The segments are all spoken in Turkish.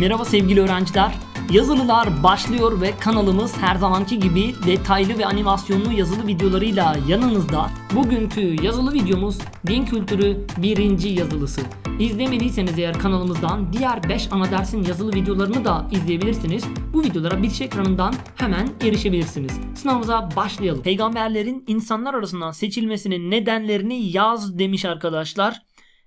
Merhaba sevgili öğrenciler. Yazılılar başlıyor ve kanalımız her zamanki gibi detaylı ve animasyonlu yazılı videolarıyla yanınızda. Bugünkü yazılı videomuz din kültürü birinci yazılısı. İzlemediyseniz eğer kanalımızdan diğer 5 ana dersin yazılı videolarını da izleyebilirsiniz. Bu videolara bir ekranından hemen erişebilirsiniz. Sınavımıza başlayalım. Peygamberlerin insanlar arasından seçilmesinin nedenlerini yaz demiş arkadaşlar.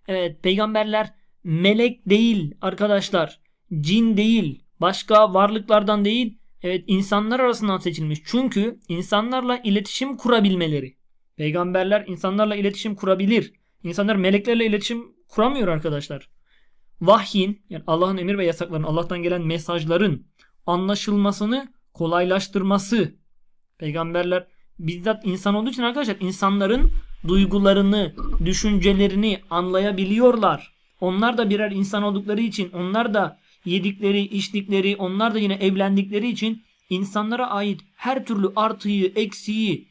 Evet peygamberler melek değil arkadaşlar. Cin değil. Başka varlıklardan değil. Evet insanlar arasından seçilmiş. Çünkü insanlarla iletişim kurabilmeleri. Peygamberler insanlarla iletişim kurabilir. İnsanlar meleklerle iletişim kuramıyor arkadaşlar. Vahyin yani Allah'ın emir ve yasaklarının Allah'tan gelen mesajların anlaşılmasını kolaylaştırması. Peygamberler bizzat insan olduğu için arkadaşlar insanların duygularını, düşüncelerini anlayabiliyorlar. Onlar da birer insan oldukları için onlar da yedikleri, içtikleri, onlar da yine evlendikleri için insanlara ait her türlü artıyı, eksiği,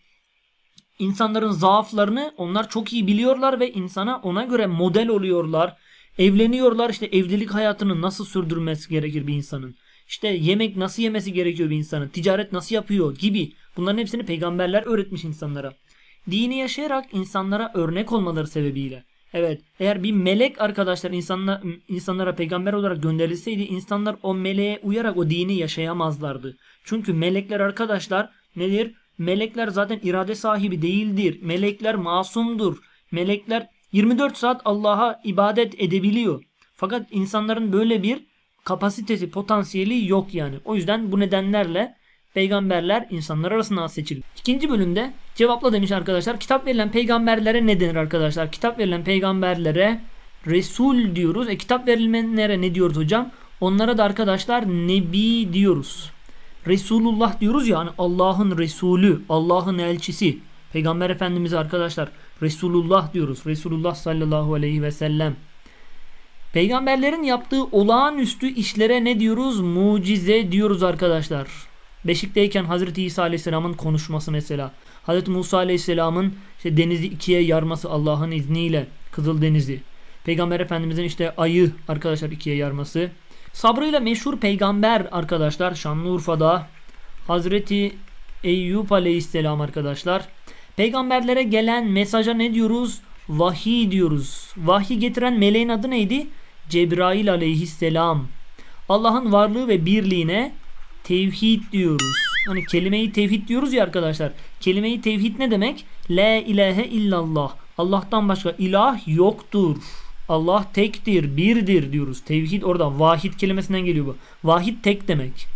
insanların zaaflarını onlar çok iyi biliyorlar ve insana ona göre model oluyorlar. Evleniyorlar işte evlilik hayatını nasıl sürdürmesi gerekir bir insanın. İşte yemek nasıl yemesi gerekiyor bir insanın. Ticaret nasıl yapıyor gibi. Bunların hepsini peygamberler öğretmiş insanlara. Dini yaşayarak insanlara örnek olmaları sebebiyle. Evet eğer bir melek arkadaşlar insanla, insanlara peygamber olarak gönderilseydi insanlar o meleğe uyarak o dini yaşayamazlardı. Çünkü melekler arkadaşlar nedir? Melekler zaten irade sahibi değildir. Melekler masumdur. Melekler 24 saat Allah'a ibadet edebiliyor. Fakat insanların böyle bir kapasitesi, potansiyeli yok yani. O yüzden bu nedenlerle peygamberler insanlar arasından seçilir. İkinci bölümde cevapla demiş arkadaşlar. Kitap verilen peygamberlere ne denir arkadaşlar? Kitap verilen peygamberlere Resul diyoruz. E kitap verilmenlere ne diyoruz hocam? Onlara da arkadaşlar Nebi diyoruz. Resulullah diyoruz ya hani Allah'ın Resulü, Allah'ın elçisi. Peygamber Efendimiz'e arkadaşlar Resulullah diyoruz. Resulullah sallallahu aleyhi ve sellem. Peygamberlerin yaptığı olağanüstü işlere ne diyoruz? Mucize diyoruz arkadaşlar. Beşikteyken Hazreti İsa Aleyhisselam'ın konuşması mesela. Hazreti Musa Aleyhisselam'ın işte denizi ikiye yarması Allah'ın izniyle. Kızıl Denizi. Peygamber Efendimizin işte ayı arkadaşlar ikiye yarması. Sabrıyla meşhur peygamber arkadaşlar Şanlıurfa'da Hazreti Eyüp Aleyhisselam arkadaşlar. Peygamberlere gelen mesaja ne diyoruz? Vahiy diyoruz. Vahiy getiren meleğin adı neydi? Cebrail Aleyhisselam. Allah'ın varlığı ve birliğine tevhid diyoruz. Hani kelimeyi tevhid diyoruz ya arkadaşlar. Kelimeyi tevhid ne demek? La ilahe illallah. Allah'tan başka ilah yoktur. Allah tektir, birdir diyoruz. Tevhid orada vahid kelimesinden geliyor bu. Vahid tek demek.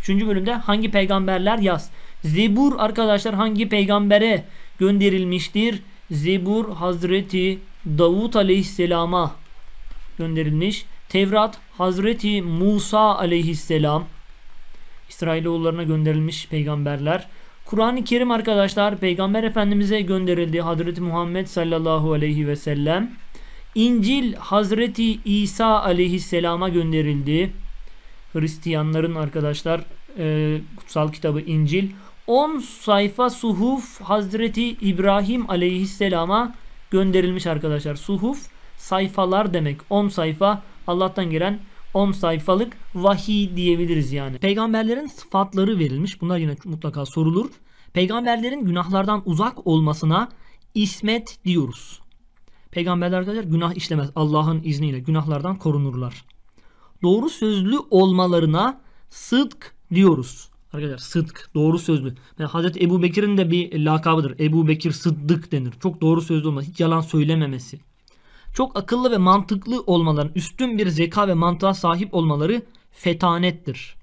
Üçüncü bölümde hangi peygamberler yaz. Zebur arkadaşlar hangi peygambere gönderilmiştir? Zebur Hazreti Davut Aleyhisselam'a gönderilmiş. Tevrat Hazreti Musa Aleyhisselam İsrailoğullarına gönderilmiş peygamberler. Kur'an-ı Kerim arkadaşlar Peygamber Efendimiz'e gönderildi. Hazreti Muhammed sallallahu aleyhi ve sellem. İncil Hazreti İsa aleyhisselama gönderildi. Hristiyanların arkadaşlar e, kutsal kitabı İncil. 10 sayfa suhuf Hazreti İbrahim aleyhisselama gönderilmiş arkadaşlar. Suhuf sayfalar demek. 10 sayfa Allah'tan gelen 10 sayfalık vahiy diyebiliriz yani. Peygamberlerin sıfatları verilmiş. Bunlar yine mutlaka sorulur. Peygamberlerin günahlardan uzak olmasına ismet diyoruz. Peygamberler arkadaşlar günah işlemez. Allah'ın izniyle günahlardan korunurlar. Doğru sözlü olmalarına sıdk diyoruz. Arkadaşlar sıdk doğru sözlü. Yani Hazreti Ebu Bekir'in de bir lakabıdır. Ebu Bekir sıddık denir. Çok doğru sözlü olması. Hiç yalan söylememesi. Çok akıllı ve mantıklı olmaların, üstün bir zeka ve mantığa sahip olmaları fetanettir.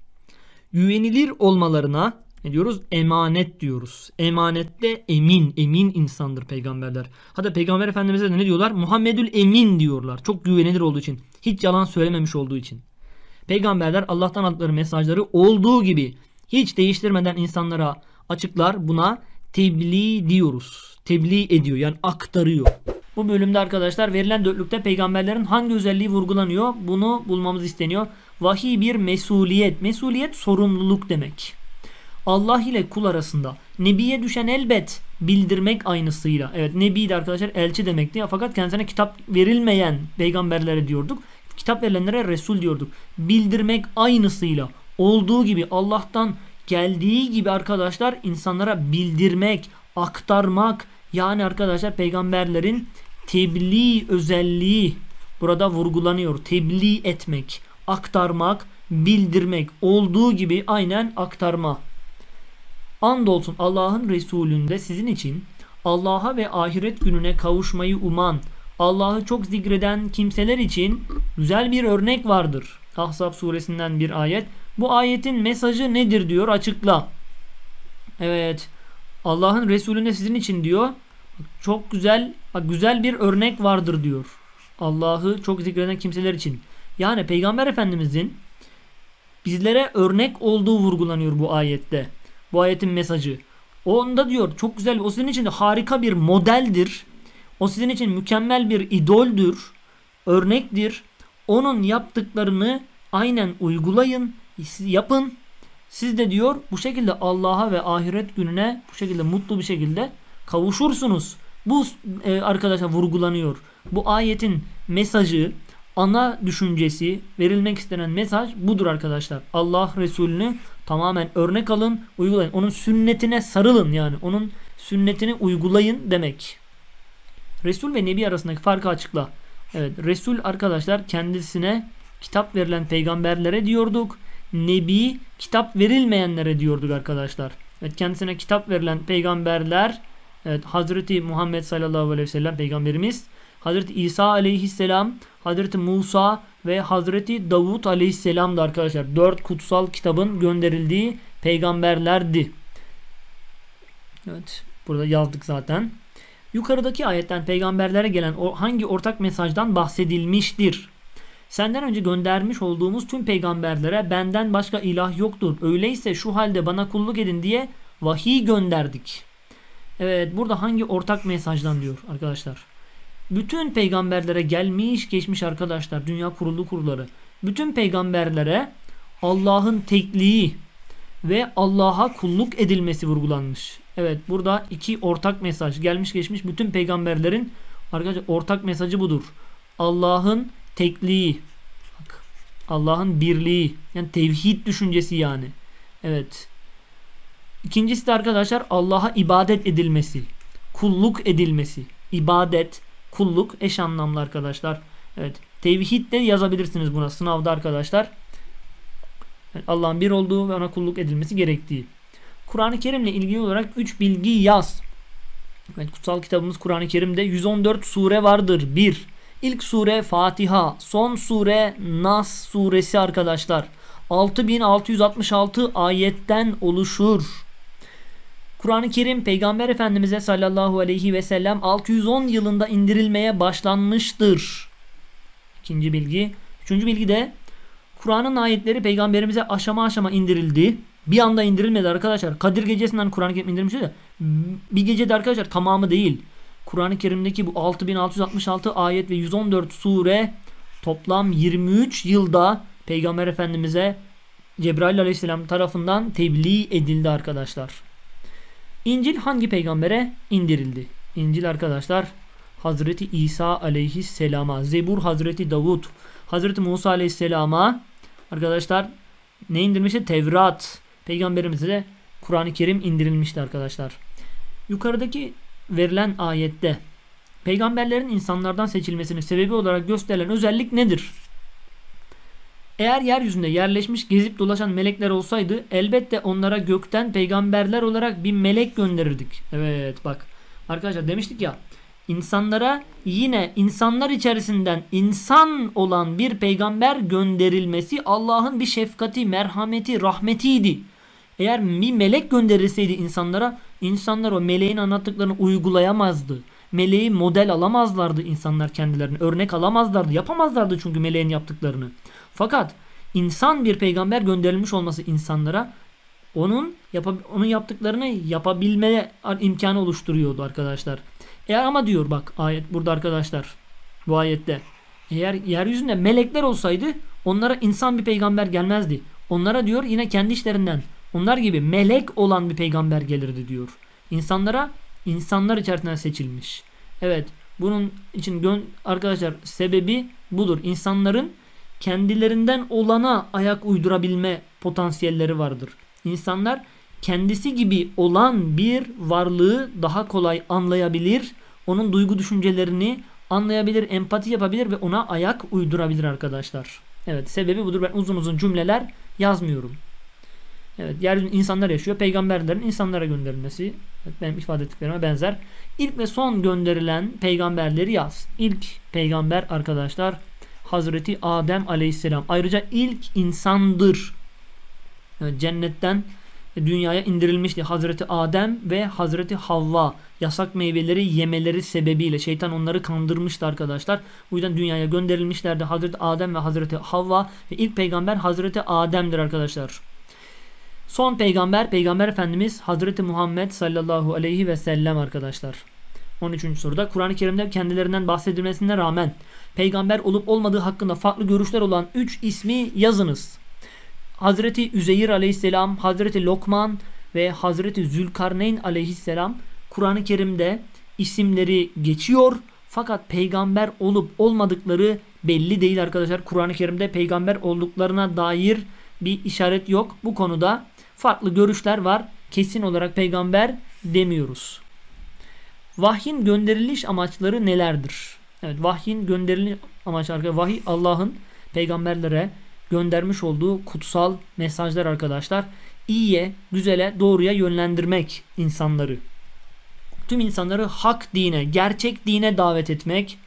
Güvenilir olmalarına ne diyoruz? Emanet diyoruz. Emanette emin, emin insandır peygamberler. Hatta peygamber efendimize de ne diyorlar? Muhammedül emin diyorlar. Çok güvenilir olduğu için. Hiç yalan söylememiş olduğu için. Peygamberler Allah'tan aldıkları mesajları olduğu gibi hiç değiştirmeden insanlara açıklar. Buna tebliğ diyoruz. Tebliğ ediyor yani aktarıyor. Bu bölümde arkadaşlar verilen dörtlükte peygamberlerin hangi özelliği vurgulanıyor? Bunu bulmamız isteniyor. Vahiy bir mesuliyet. Mesuliyet sorumluluk demek. Allah ile kul arasında Nebiye düşen elbet bildirmek aynısıyla. Evet Nebi de arkadaşlar elçi demekti. Fakat kendisine kitap verilmeyen peygamberlere diyorduk. kitap verilenlere Resul diyorduk. Bildirmek aynısıyla olduğu gibi Allah'tan geldiği gibi arkadaşlar insanlara bildirmek, aktarmak yani arkadaşlar peygamberlerin tebliğ özelliği burada vurgulanıyor. Tebliğ etmek, aktarmak, bildirmek olduğu gibi aynen aktarma. Andolsun Allah'ın Resulünde sizin için Allah'a ve ahiret gününe kavuşmayı uman, Allah'ı çok zikreden kimseler için güzel bir örnek vardır. Ahzab suresinden bir ayet. Bu ayetin mesajı nedir diyor açıkla. Evet. Allah'ın Resulünde sizin için diyor. Çok güzel güzel bir örnek vardır diyor. Allah'ı çok zikreden kimseler için. Yani Peygamber Efendimizin bizlere örnek olduğu vurgulanıyor bu ayette. Bu ayetin mesajı. Onda diyor çok güzel o sizin için de harika bir modeldir. O sizin için mükemmel bir idoldür. Örnektir. Onun yaptıklarını aynen uygulayın, yapın. Siz de diyor bu şekilde Allah'a ve ahiret gününe bu şekilde mutlu bir şekilde kavuşursunuz. Bu e, arkadaşlar vurgulanıyor. Bu ayetin mesajı, ana düşüncesi, verilmek istenen mesaj budur arkadaşlar. Allah Resulünü tamamen örnek alın, uygulayın. Onun sünnetine sarılın yani. Onun sünnetini uygulayın demek. Resul ve Nebi arasındaki farkı açıkla. Evet, Resul arkadaşlar kendisine kitap verilen peygamberlere diyorduk. Nebi kitap verilmeyenlere diyorduk arkadaşlar. Evet, kendisine kitap verilen peygamberler evet, Hazreti Muhammed sallallahu aleyhi ve sellem peygamberimiz Hazreti İsa aleyhisselam, Hazreti Musa ve Hazreti Davut aleyhisselam da arkadaşlar dört kutsal kitabın gönderildiği peygamberlerdi. Evet burada yazdık zaten. Yukarıdaki ayetten peygamberlere gelen hangi ortak mesajdan bahsedilmiştir? Senden önce göndermiş olduğumuz tüm peygamberlere benden başka ilah yoktur. Öyleyse şu halde bana kulluk edin diye vahiy gönderdik. Evet burada hangi ortak mesajdan diyor arkadaşlar. Bütün peygamberlere gelmiş geçmiş arkadaşlar dünya kurulu kuruları. Bütün peygamberlere Allah'ın tekliği ve Allah'a kulluk edilmesi vurgulanmış. Evet burada iki ortak mesaj gelmiş geçmiş bütün peygamberlerin arkadaşlar ortak mesajı budur. Allah'ın tekliği Allah'ın birliği yani tevhid düşüncesi yani. Evet. İkincisi de arkadaşlar Allah'a ibadet edilmesi. Kulluk edilmesi. İbadet, kulluk eş anlamlı arkadaşlar. Evet. Tevhid de yazabilirsiniz buna sınavda arkadaşlar. Yani Allah'ın bir olduğu ve ona kulluk edilmesi gerektiği. Kur'an-ı Kerim'le ilgili olarak 3 bilgi yaz. Evet, kutsal kitabımız Kur'an-ı Kerim'de 114 sure vardır. 1. İlk sure Fatiha. Son sure Nas suresi arkadaşlar. 6666 ayetten oluşur. Kur'an-ı Kerim Peygamber Efendimiz'e sallallahu aleyhi ve sellem 610 yılında indirilmeye başlanmıştır. İkinci bilgi. Üçüncü bilgi de Kur'an'ın ayetleri peygamberimize aşama aşama indirildi. Bir anda indirilmedi arkadaşlar. Kadir gecesinden Kur'an-ı Kerim indirilmiş de bir gecede arkadaşlar tamamı değil. Kur'an-ı Kerim'deki bu 6666 ayet ve 114 sure toplam 23 yılda Peygamber Efendimiz'e Cebrail Aleyhisselam tarafından tebliğ edildi arkadaşlar. İncil hangi peygambere indirildi? İncil arkadaşlar Hazreti İsa Aleyhisselam'a, Zebur Hazreti Davud, Hazreti Musa Aleyhisselam'a arkadaşlar ne indirmişti? Tevrat. Peygamberimize de Kur'an-ı Kerim indirilmişti arkadaşlar. Yukarıdaki verilen ayette peygamberlerin insanlardan seçilmesinin sebebi olarak gösterilen özellik nedir? Eğer yeryüzünde yerleşmiş gezip dolaşan melekler olsaydı elbette onlara gökten peygamberler olarak bir melek gönderirdik. Evet bak arkadaşlar demiştik ya insanlara yine insanlar içerisinden insan olan bir peygamber gönderilmesi Allah'ın bir şefkati, merhameti, rahmetiydi. Eğer bir melek gönderilseydi insanlara insanlar o meleğin anlattıklarını uygulayamazdı. Meleği model alamazlardı insanlar kendilerini. Örnek alamazlardı. Yapamazlardı çünkü meleğin yaptıklarını. Fakat insan bir peygamber gönderilmiş olması insanlara onun yap onun yaptıklarını yapabilme imkanı oluşturuyordu arkadaşlar. Eğer ama diyor bak ayet burada arkadaşlar bu ayette eğer yeryüzünde melekler olsaydı onlara insan bir peygamber gelmezdi. Onlara diyor yine kendi işlerinden onlar gibi melek olan bir peygamber gelirdi diyor. İnsanlara insanlar içerisinden seçilmiş. Evet bunun için arkadaşlar sebebi budur. İnsanların kendilerinden olana ayak uydurabilme potansiyelleri vardır. İnsanlar kendisi gibi olan bir varlığı daha kolay anlayabilir, onun duygu düşüncelerini anlayabilir, empati yapabilir ve ona ayak uydurabilir arkadaşlar. Evet sebebi budur. Ben uzun uzun cümleler yazmıyorum. Evet yeryüzünde insanlar yaşıyor. Peygamberlerin insanlara gönderilmesi evet, benim ifade ettiklerime benzer. İlk ve son gönderilen peygamberleri yaz. İlk peygamber arkadaşlar Hazreti Adem aleyhisselam. Ayrıca ilk insandır. Evet, cennetten dünyaya indirilmişti. Hazreti Adem ve Hazreti Havva yasak meyveleri yemeleri sebebiyle şeytan onları kandırmıştı arkadaşlar. Bu yüzden dünyaya gönderilmişlerdi. Hazreti Adem ve Hazreti Havva ve ilk peygamber Hazreti Adem'dir arkadaşlar. Son peygamber peygamber efendimiz Hazreti Muhammed sallallahu aleyhi ve sellem arkadaşlar. 13. soruda Kur'an-ı Kerim'de kendilerinden bahsedilmesine rağmen peygamber olup olmadığı hakkında farklı görüşler olan 3 ismi yazınız. Hazreti Üzeyir aleyhisselam, Hazreti Lokman ve Hazreti Zülkarneyn aleyhisselam Kur'an-ı Kerim'de isimleri geçiyor. Fakat peygamber olup olmadıkları belli değil arkadaşlar. Kur'an-ı Kerim'de peygamber olduklarına dair bir işaret yok. Bu konuda farklı görüşler var. Kesin olarak peygamber demiyoruz. Vahyin gönderiliş amaçları nelerdir? Evet vahyin gönderiliş amaçları vahiy Allah'ın peygamberlere göndermiş olduğu kutsal mesajlar arkadaşlar. İyiye, güzele, doğruya yönlendirmek insanları. Tüm insanları hak dine, gerçek dine davet etmek,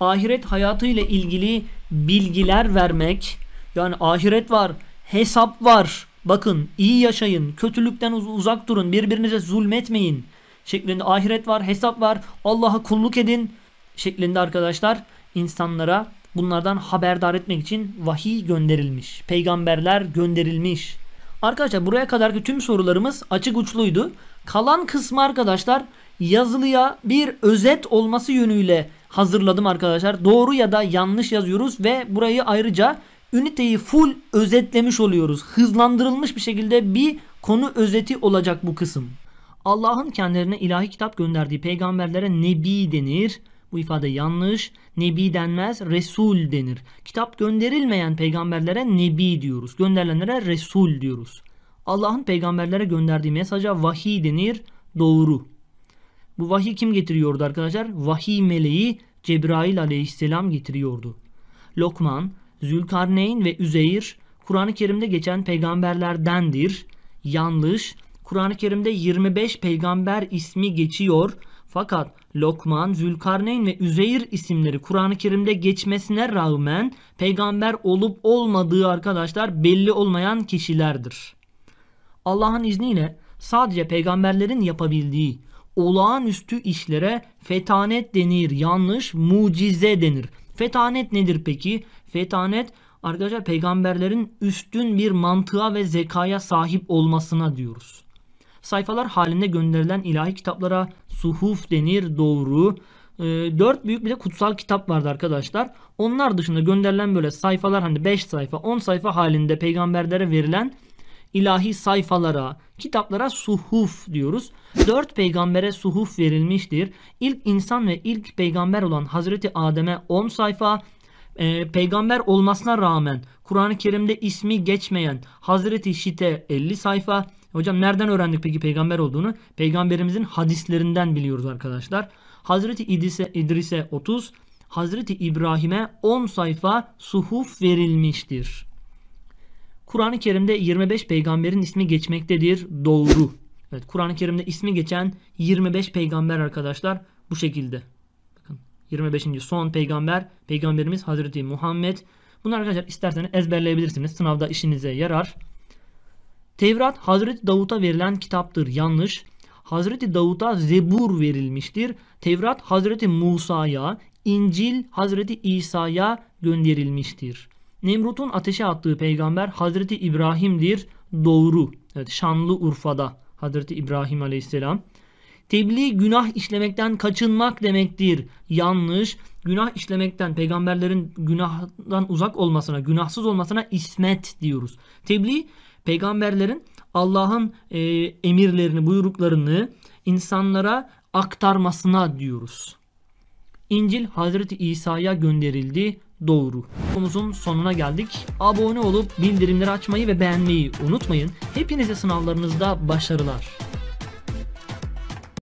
ahiret hayatı ile ilgili bilgiler vermek. Yani ahiret var, hesap var. Bakın iyi yaşayın, kötülükten uzak durun, birbirinize zulmetmeyin şeklinde ahiret var, hesap var, Allah'a kulluk edin şeklinde arkadaşlar insanlara bunlardan haberdar etmek için vahiy gönderilmiş. Peygamberler gönderilmiş. Arkadaşlar buraya kadarki tüm sorularımız açık uçluydu. Kalan kısmı arkadaşlar yazılıya bir özet olması yönüyle hazırladım arkadaşlar. Doğru ya da yanlış yazıyoruz ve burayı ayrıca üniteyi full özetlemiş oluyoruz. Hızlandırılmış bir şekilde bir konu özeti olacak bu kısım. Allah'ın kendilerine ilahi kitap gönderdiği peygamberlere nebi denir. Bu ifade yanlış. Nebi denmez, Resul denir. Kitap gönderilmeyen peygamberlere nebi diyoruz. Gönderilenlere Resul diyoruz. Allah'ın peygamberlere gönderdiği mesaja vahiy denir. Doğru. Bu vahiy kim getiriyordu arkadaşlar? Vahiy meleği Cebrail aleyhisselam getiriyordu. Lokman, Zülkarneyn ve Üzeyir Kur'an-ı Kerim'de geçen peygamberlerdendir. Yanlış. Kur'an-ı Kerim'de 25 peygamber ismi geçiyor. Fakat Lokman, Zülkarneyn ve Üzeyir isimleri Kur'an-ı Kerim'de geçmesine rağmen peygamber olup olmadığı arkadaşlar belli olmayan kişilerdir. Allah'ın izniyle sadece peygamberlerin yapabildiği olağanüstü işlere fetanet denir. Yanlış, mucize denir. Fetanet nedir peki? Fetanet arkadaşlar peygamberlerin üstün bir mantığa ve zekaya sahip olmasına diyoruz sayfalar halinde gönderilen ilahi kitaplara suhuf denir doğru. E, 4 büyük bir de kutsal kitap vardı arkadaşlar. Onlar dışında gönderilen böyle sayfalar hani 5 sayfa 10 sayfa halinde peygamberlere verilen ilahi sayfalara, kitaplara suhuf diyoruz. 4 peygambere suhuf verilmiştir. İlk insan ve ilk peygamber olan Hazreti Adem'e 10 sayfa, e, peygamber olmasına rağmen Kur'an-ı Kerim'de ismi geçmeyen Hazreti Şit'e 50 sayfa, Hocam nereden öğrendik peki peygamber olduğunu? Peygamberimizin hadislerinden biliyoruz arkadaşlar. Hazreti İdris'e, İdris'e 30, Hazreti İbrahim'e 10 sayfa suhuf verilmiştir. Kur'an-ı Kerim'de 25 peygamberin ismi geçmektedir. Doğru. Evet, Kur'an-ı Kerim'de ismi geçen 25 peygamber arkadaşlar bu şekilde. Bakın 25. son peygamber peygamberimiz Hazreti Muhammed. Bunlar arkadaşlar isterseniz ezberleyebilirsiniz. Sınavda işinize yarar. Tevrat Hazreti Davut'a verilen kitaptır. Yanlış. Hazreti Davut'a Zebur verilmiştir. Tevrat Hazreti Musa'ya, İncil Hazreti İsa'ya gönderilmiştir. Nemrut'un ateşe attığı peygamber Hazreti İbrahim'dir. Doğru. Evet, Şanlı Urfa'da Hazreti İbrahim Aleyhisselam. Tebliğ günah işlemekten kaçınmak demektir. Yanlış. Günah işlemekten, peygamberlerin günahdan uzak olmasına, günahsız olmasına ismet diyoruz. Tebliğ peygamberlerin Allah'ın e, emirlerini, buyruklarını insanlara aktarmasına diyoruz. İncil Hazreti İsa'ya gönderildi. doğru. Videomuzun sonuna geldik. Abone olup bildirimleri açmayı ve beğenmeyi unutmayın. Hepinize sınavlarınızda başarılar.